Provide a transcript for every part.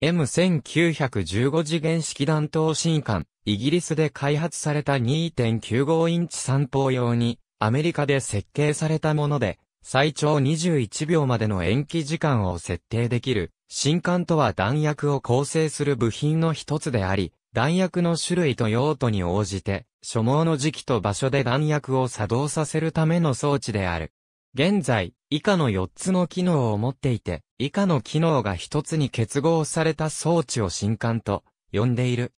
M1915 次元式弾頭新艦、イギリスで開発された2.95インチ三方用に、アメリカで設計されたもので、最長21秒までの延期時間を設定できる、新艦とは弾薬を構成する部品の一つであり、弾薬の種類と用途に応じて、所望の時期と場所で弾薬を作動させるための装置である。現在、以下の4つの機能を持っていて、以下の機能が1つに結合された装置を新艦と呼んでいる。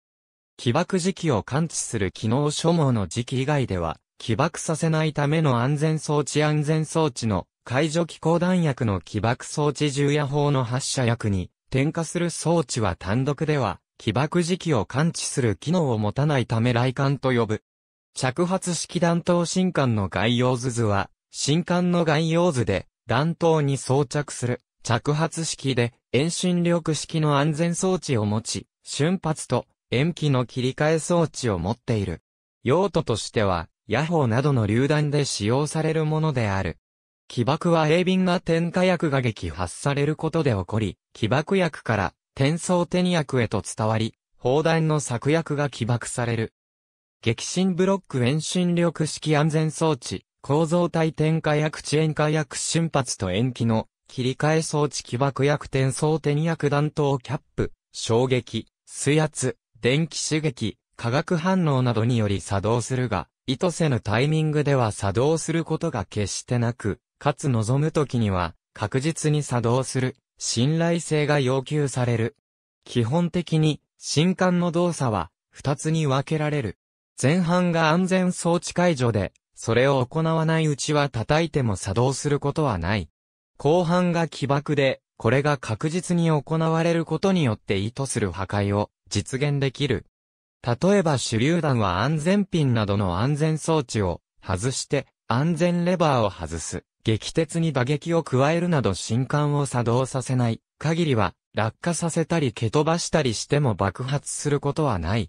起爆時期を感知する機能所望の時期以外では、起爆させないための安全装置安全装置の解除機構弾薬の起爆装置重夜砲の発射薬に点火する装置は単独では起爆時期を感知する機能を持たないため来艦と呼ぶ。着発式弾頭新艦の概要図図は新艦の概要図で弾頭に装着する着発式で遠心力式の安全装置を持ち、瞬発と延期の切り替え装置を持っている。用途としてはヤホーなどの榴弾で使用されるものである。起爆は鋭敏な点火薬が撃発されることで起こり、起爆薬から転送点薬へと伝わり、砲弾の策薬が起爆される。激震ブロック遠心力式安全装置、構造体点火薬遅延火薬瞬発と延期の切り替え装置起爆薬転送点薬弾頭キャップ、衝撃、水圧、電気刺激、化学反応などにより作動するが、意図せぬタイミングでは作動することが決してなく、かつ望む時には確実に作動する信頼性が要求される。基本的に新艦の動作は二つに分けられる。前半が安全装置解除で、それを行わないうちは叩いても作動することはない。後半が起爆で、これが確実に行われることによって意図する破壊を実現できる。例えば手榴弾は安全ピンなどの安全装置を外して安全レバーを外す。撃鉄に打撃を加えるなど新艦を作動させない限りは落下させたり蹴飛ばしたりしても爆発することはない。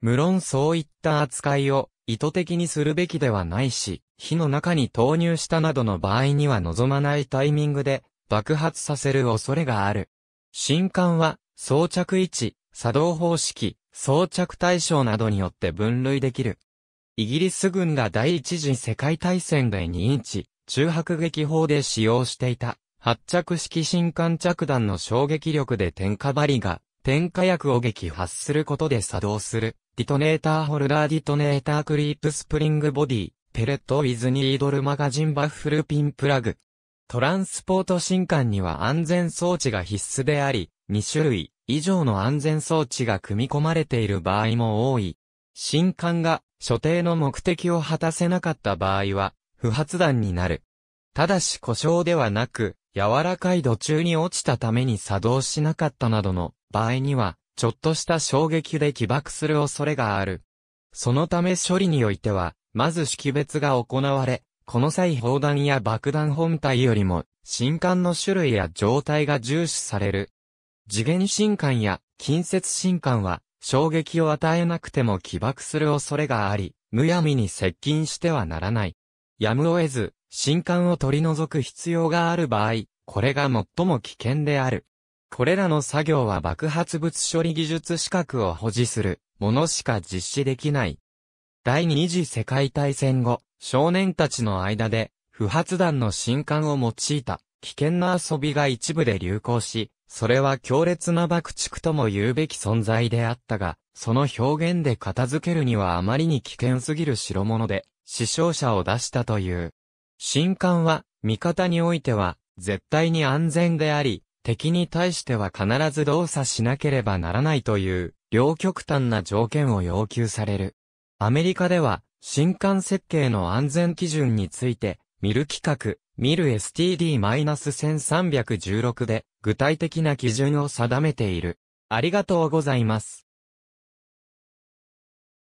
無論そういった扱いを意図的にするべきではないし、火の中に投入したなどの場合には望まないタイミングで爆発させる恐れがある。新艦は装着位置、作動方式、装着対象などによって分類できる。イギリス軍が第一次世界大戦で2インチ、中迫撃砲で使用していた、発着式新艦着弾の衝撃力で点火針が、点火薬を撃発することで作動する、ディトネーターホルダーディトネータークリープスプリングボディ、ペレットウィズニードルマガジンバッフルピンプラグ。トランスポート新艦には安全装置が必須であり、2種類、以上の安全装置が組み込まれている場合も多い。新艦が所定の目的を果たせなかった場合は、不発弾になる。ただし故障ではなく、柔らかい土中に落ちたために作動しなかったなどの場合には、ちょっとした衝撃で起爆する恐れがある。そのため処理においては、まず識別が行われ、この際砲弾や爆弾本体よりも、新艦の種類や状態が重視される。次元新艦や近接新艦は衝撃を与えなくても起爆する恐れがあり、むやみに接近してはならない。やむを得ず、新艦を取り除く必要がある場合、これが最も危険である。これらの作業は爆発物処理技術資格を保持するものしか実施できない。第二次世界大戦後、少年たちの間で不発弾の新艦を用いた危険な遊びが一部で流行し、それは強烈な爆竹とも言うべき存在であったが、その表現で片付けるにはあまりに危険すぎる代物で、死傷者を出したという。新艦は、味方においては、絶対に安全であり、敵に対しては必ず動作しなければならないという、両極端な条件を要求される。アメリカでは、新艦設計の安全基準について、ミル規格、ミル STD-1316 で具体的な基準を定めている。ありがとうございます。